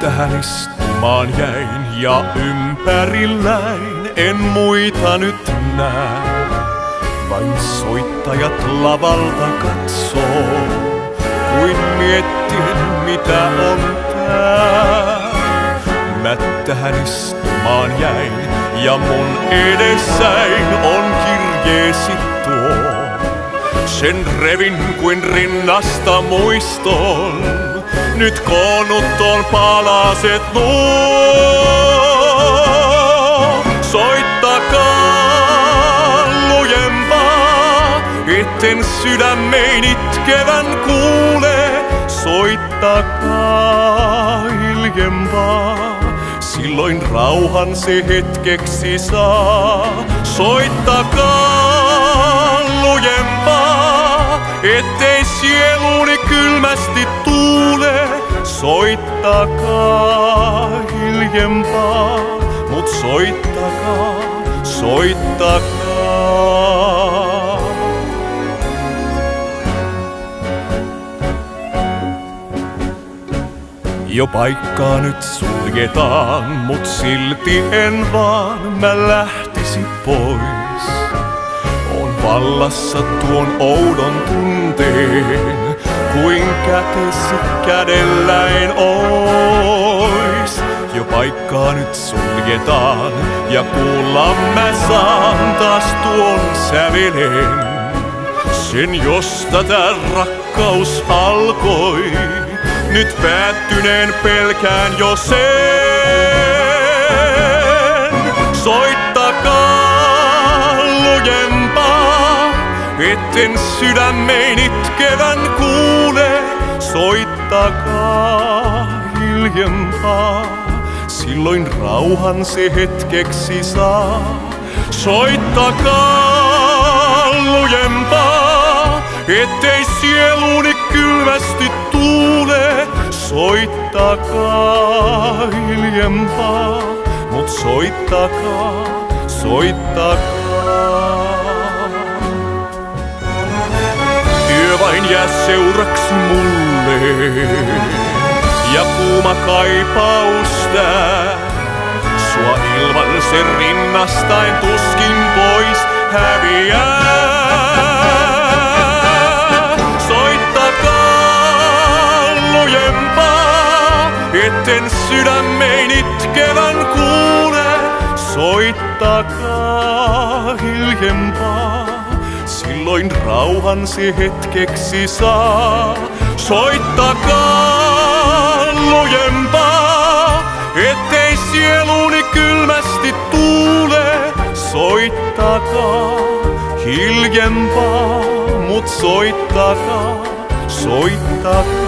tähän istumaan jäin ja ympärilläin en muita nyt näe. Vain soittajat lavalta katsoo, kuin miettien mitä on tää. Mä tähän istumaan jäin ja mun edessäin on kirjeesi tuo. Sen revin kuin rinnasta muiston, nyt koonnut on palaset nuo. Soittakaa lujempaa, etten sydämein itkevän kuule. Soittakaa hiljempaa, silloin rauhan se hetkeksi saa. Soittakaa lujempaa, ettei sieluni kylmästi tuule. Soittakaa hiljempaa, mut soittakaa, soittakaa. Jo paikkaa nyt suljetaan, mut silti en vaan mä lähtisi pois. On vallassa tuon oudon tunteen, kuin kätesi kädelläin ois. Jo paikkaa nyt suljetaan, ja kuulla mä saan taas tuon sävelen. Sen josta tää rakkaus alkoi, nyt päättyneen pelkään jo sen. Soittakaa etten sydämein itkevän kuule. Soittakaa hiljempaa, silloin rauhan se hetkeksi saa. Soittakaa lujempaa, ettei sieluni kylmästi tuule. Soittakaa hiljempaa, mut soittakaa, soittakaa. Vain jää seuraksi mulle ja kuuma kaipaus tää. Sua ilman se rinnastain tuskin pois häviää. Soittakaa lujempaa, etten sydämein itkevän kuule. Soittakaa hiljempaa, silloin rauhan se hetkeksi saa. Soittakaa lujempaa, ettei sieluni kylmästi tuule. Soittakaa hiljempaa, mut soittakaa, soittakaa.